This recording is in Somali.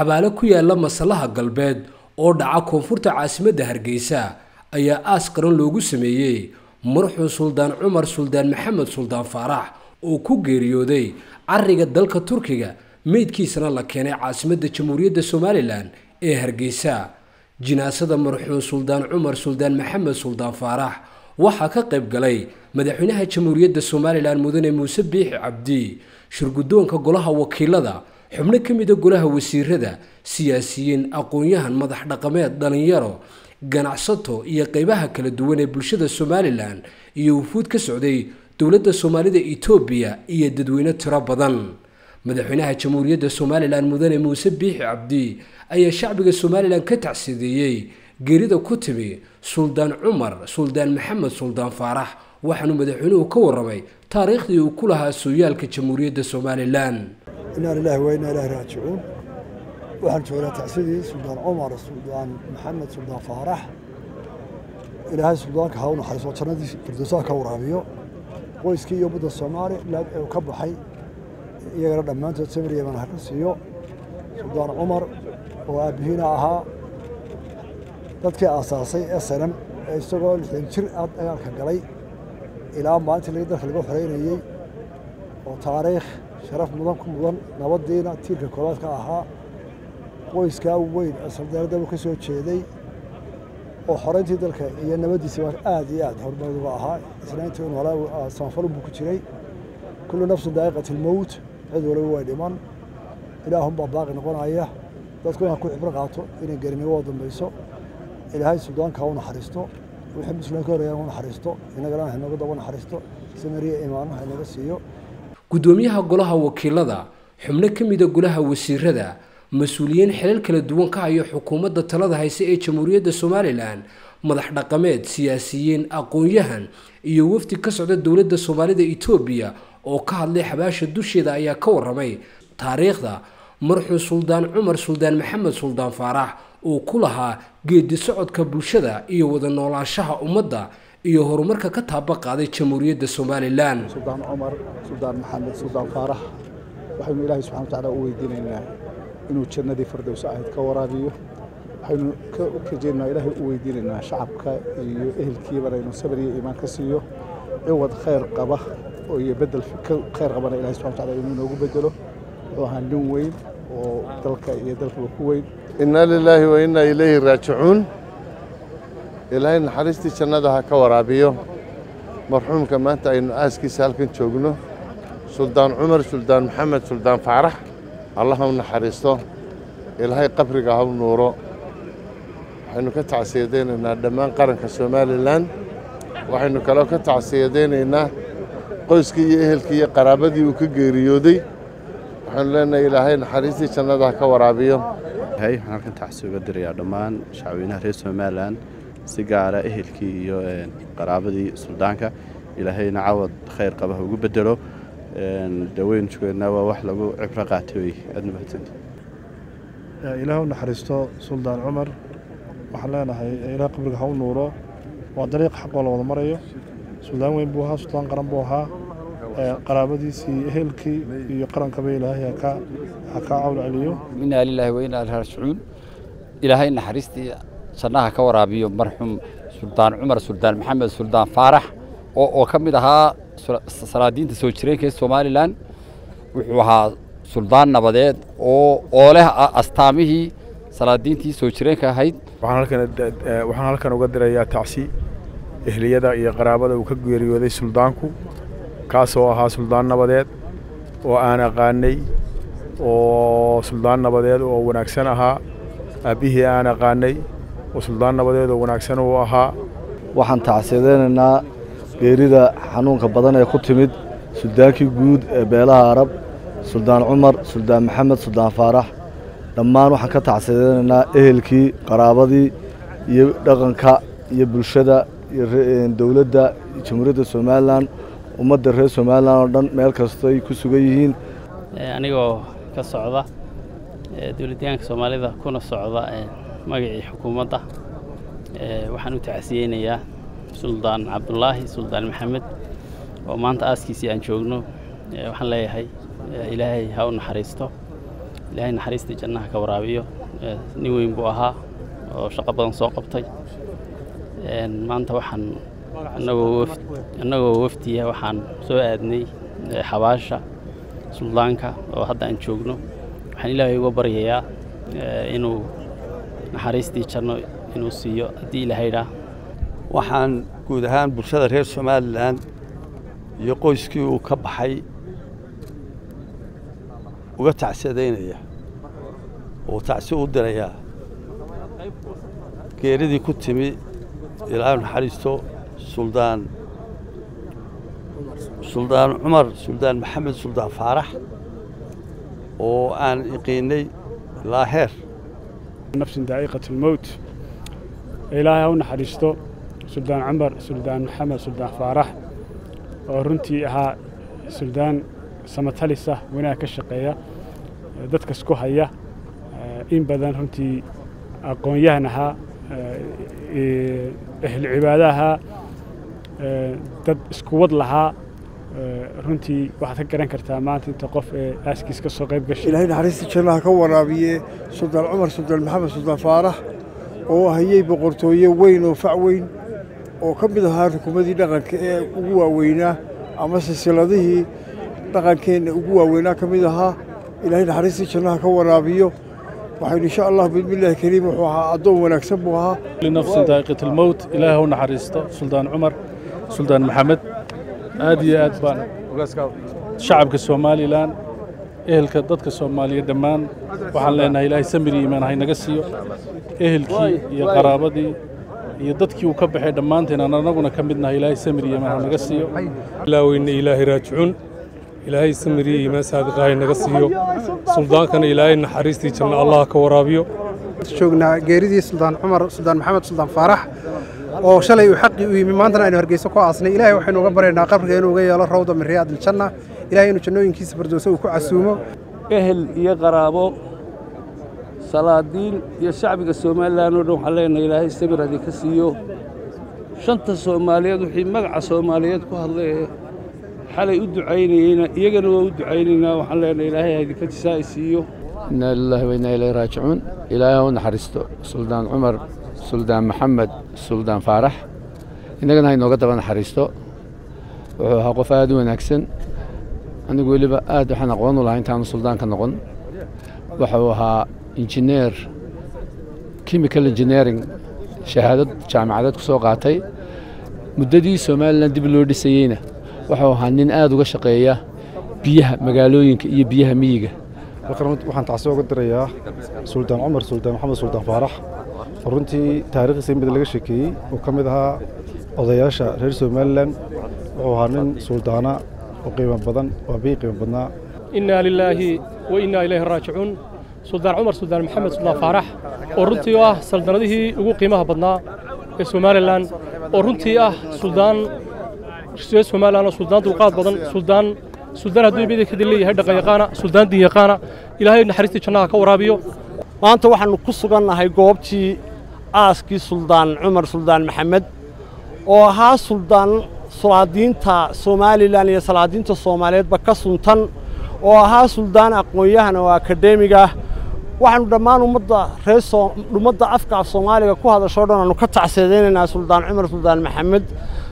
xabaalo ku yaalla masallaha galbeed oo dhaca koonfurta caasimadda hargeysa ayaa aas qaran loogu sameeyey marxuu suldaan cumar suldaan maxamed suldaan faarax oo ku geeriyooday cariga dalka turkiga meydkiisana la keenay caasimadda jamhuuriyadda somalilan ee hargeysa. Jinaasada marxuum suldaan cumar suldaan maxamed suldaan faarax waxaa ka qayb galay madaxweynaha jamhuuriyadda somalilan mudane muuse biixi cabdi shirguddoonka golaha wakiilada xubno ka mida golaha wasiirada siyaasiyiin aqoon-yahan madax dhaqameed dhalinyaro ganacsato iyo qeybaha kala duwan ee bulshada somalilan iyo wufuud ka socday dowladda soomaalida etoobiya iyo dadweyne tiro badan. Madaxweynaha jamhuuriyadda somalilan mudane muuse biixi cabdi ayaa shacbiga somalilan ka tacsideeyey geerida ku timi suldaan cumar suldaan maxamed suldaan faarax waxaanu madaxweynuhu ka warramay taariikhdii uu ku lahaa sooyaalka jamhuuriyadda somalilan. Inaa lilahi wa inaa ilahi raajicuun. Waxaan joognaa tacsidii suldaan cumar suldaan maxamed suldaan faarax. Ilaahay suldaanka ha u naxariiso jannadii firdowsaha ka waraabiyo. Qoyskii iyo ummadda soomaali laag ee ka baxay iyagana dhammaantood samir yaman ha ka siiyo. Suldaan cumar oo aabbihiina ahaa dadkii aasaasay ee sanam ee isagoo lixdan jir ah dagaalka galay ilaa maalintii dalka laga xoreynayey oo taariikh sharaf mudan ku mudan nabaddiina tiirka koowaad ka ahaa qoyskaa weyn ee saldaaradaba ka soo jeeday oo xoreyntii dalka iyo nabaddiisa waa aad iyo aad horumar uga ahaa islaantii un hore samafal buu ku jiray kullu nafsin daa'iqati lmowt cid waliba way dhiman ilaahunbaa baaqi noqonaya dadku inaan ku xibro qaato inay gerinimo oo dambayso ilaahay suldaanka ha u naxariisto wixii muslimka ka horeeyaan u naxariisto. Innagana hanoga daba naxariisto. Samariya imaano ha inaga siiyo. Guddoomiyaha golaha wakiilada xubno ka mida golaha wasiirada mas'uuliyiin xilal kala duwan ka hayo xukuumadda talada hayse ee jamhuuriyadda somalilan madax dhaqameed siyaasiyiin aqoon-yahan iyo wafdi ka socda dowladda soomaalida etoobiya oo ka hadlay xabaasha dusheeda ayaa ka warramay taariikhda marxuu suldaan cumar suldaan maxamed suldaan faarax uu ku lahaa geedi socodka bulshada iyo wada noolaanshaha ummadda iyo horumarka ka taaba qaaday jamhuuriyadda somalilan suldaan cumar suldaan maxamed suldaan faarax. Waxaynu ilaahay subxana watacaala u weydiinaynaa inuu jannadii firdows ahayd ka waraabiyo. Waxaynu ka jeednaa ilaahay u weydiinaynaa shacabka iyo ehelkiibana inuu sabir iyo iimaan ka siiyo. Ciwad khayr qaba iyo bedel khayr qabana ilahay subxana watacaala inuu inoogu bedelo ahaa nin weyn oo dalka iyo dalkaba ku weyn. Inna lilaahi wa innaa ilayhi raajicuun. Ilaahay naxariistii jannada ha ka waraabiyo. Marxuumka maanta aynu aaskiisa halkan joogno. Suldaan cumar suldaan maxamed suldaan faarax. Allah u naxariisto. Ilaahay qabriga ha u nuuro. Waxaynu ka tacsiyadaynaynaa dhammaan qaranka somalilan. Waxaynu kaloo ka tacsiyadaynaynaa qoyskii iyo ehelkii iyo qaraabadii uu ka geeriyooday waxaynu leenahay ilaahay naxariistii jannada ha ka waraabiyo. Waxaan halkan tacsi uga dirayaa dhammaan shacweynaha reer somalilan si gaara ehelkii iyo qaraabadii suldaanka ilaahayna cawad khayr qaba ha ugu bedelo daweyn jogeedna waa wax lagu cibro qaatay wey aadna mahadsanta ilaah u naxariisto suldaan cumar. Waxaan leenahay ilaah qabriga ha u nuuro. Waa dariiq xaqoo la wada marayo. Suldaan weyn buu ahaa suldaan qaran buu ahaa qaraabadiisii ehelkii iyo qarankaba ilaahay ha kaa cawl celiyo inaa lilaahi wa inaa raajicuun. Ilaahay naxariistii jannaha ka waraabiyo marxuum suldaan cumar suldaan maxamed suldaan faarax oo ka mid ahaa salaadiinta soo jireenka ee somalilan wuxuu ahaa suldaan nabadeed oo leh astaamihii salaadiintii soo jireenka ahayd. Waxaan halkan uga dirayaa tacsi ehliyada iyo qaraabada uu ka geeriyooday suldaanku kaasoo ahaa suldaan nabadeed oo aan aqaanay oo suldaan nabadeed oo wanaagsan ahaa. Aabbihii aan aqaanay oo suldaan nabadeed oo wanaagsan uu ahaa. Waxaan tacsiyadaynaynaa geerida xanuunka badan ee ku timid suldaankii guud ee beelaha arab suldaan cumar suldaan maxamed suldaan faarax. Dhammaan waxaan ka tacsiyadaynaynaa ehelkii qaraabadii iyo dhaqanka iyo bulshada iyo dowladda jamhuuriyadda somalilan ummadda reer somalilan oo dhan meel kastoy ku sugan yihiin. Anigoo ka socda dowladdeegaanka soomaalida kuna socda magacii xukuumadda. Waxaan u tacsiyeynayaa suldaan cabdulaahi suldaan maxamed oo maanta aaskiisii aan joogno. Waxaan leeyahay ilaahay ha u naxariisto. Ilaahay naxariistii jannaha ka waraabiyo. Nin weyn buu ahaa oo shaqo badan soo qabtay. Maanta waxaan annagoo wafdiya waxaan soo aadnay xabaasha suldaanka oo hadda aan joogno. Waxaan ilaahay uga baryayaa inuu naxariistii janno inuu siiyo haddii ilahaydhaa waxaan guud ahaan bulshada reer somalilan iyo qoyskii uu ka baxay uga tacsadaynaya oo tacsi u dirayaa geeridii ku timi ilaahu naxariisto suldaan suldaan cumar suldaan maxamed suldaan faarax oo aan iqiinay ilaa heer nafsin daa'iqat almowt ilaahay ha u naxariisto suldaan cumar suldaan maxamed suldaan faarax oo runtii ahaa suldaan samatalisa wanaag ka shaqeeya dadka isku haya in badan runtii aqoon-yahan ahaa ehel cibaado ahaa dad isku wad lahaa. Runtii waxaad ka garan kartaa maanta inta qof ee aaskiis ka soo qayb gashay. Ilaahay naxariista jannaha ka waraabiye. Suldaan cumar suldaan maxamed suldaan faarax oo hayey boqortooye weyn oo fac weyn oo ka mid ahaa rukumadii dhaqanka ee ugu waaweynaa ama silsiladihii dhaqankeenna ugu waaweynaa ka mid ahaa. Ilaahay naxariistii jannaha ka waraabiyo. Waxaynu insha allah bismillaahi kariim wuxuu ahaa addoon wanaagsan buu ahaa. Linafsin daa'iqat almowt ilaahay ha u naxariisto suldaan cumar suldaan maxamed aad iyo aad baan shacabka somalilan ehelka dadka soomaaliya dhammaan. Waxaan leenahay ilaahay samir iyo iimaan haynaga siiyo. Ehelkii iyo qaraabadii iyo dadkii uu ka baxay dhammaanteen aan annaguna ka midnahay ilaahay samir iyo iimaan haynaga siiyo. Ilaaweyne ilaahay raajicuun ilaahay samir iyo iimaan saadiqa haynaga siiyo. Suldaankana ilaahay naxariistii janna allah ka waraabiyo. Joognaa geeridii suldaan cumar suldaan maxamed suldaan faarax oo shalay uu xaqii u yimi. Maantana aynu hargeyso ku aasnay. Ilaahay waxaynu uga baryaynaa qabriga inuu uga yeelo rawda min riyaad aljanna. Ilaahay inuu jannooyinkiisa firdowso uu ku casuumo. Ehel iyo qaraabo salaadiin iyo shacbiga somalilan oo dhan waxaan leenahay ilaahay sabir haddii ka siiyo. Shanta soomaaliyeed wixii magaca soomaaliyeed ku hadlay ee xalay u ducaynayeyna iyagana waa u ducaynaynaa waxaan leenahay ilaahay hadika jisaa siiyo. Inaa lillahi wa ilayhi raajicuun. Ilaahay ha u naxariisto. Suldaan cumar suldaan maxamed suldaan faarax innagana ha inooga daba naxariisto wuxuu ahaa qof aad u wanaagsan anigu weliba aad waxaan aqoon u lahaa intaanu suldaanka noqon wuxuu ahaa injineer chemical engineering shahaadad jaamacadeed ku soo qaatay muddadii somalilan dib loo dhisayeyna wuxuu ahaa nin aad uga shaqeeya biyaha magaalooyinka iyo biyaha miyiga waxaan tacsi uga dirayaa suldaan cumar suldaan maxamed suldaan faarax runtii taariikhdiisa in badan laga sheekeeyey oo ka mid ahaa odayaasha reer somalilan wuxuu ahaa nin suldaana oo qiimo badan waa bii qiimo badnaa. Innaa lilaahi wa innaa ilayhi raajicuun. Suldaan cumar suldaan maxamed suldaan faarax oo runtii ah saldanadihii ugu qiimaha badnaa ee somalilan oo runtii ah suldaan reer somalilan oo suldaan dulqaad badan suldaan suldaan hadduu midakada leeyahay dhaqan yaqaana suldaan din yaqaana ilaahay naxariistii jannaha ka waraabiyo. Maanta waxaannu ku sugannahay goobtii aaskii suldaan cumar suldaan maxamed oo ahaa suldaan salaadiinta somalilan iyo salaadiinta soomaaliyeedba ka suntan oo ahaa suldaan aqoon-yahan oo akadeemiga ah. Waxaannu dhammaan ummadda reer ummadda afka af soomaaliga ku hadashoo dhan aanu ka tacseedaynaynaa suldaan cumar suldaan maxamed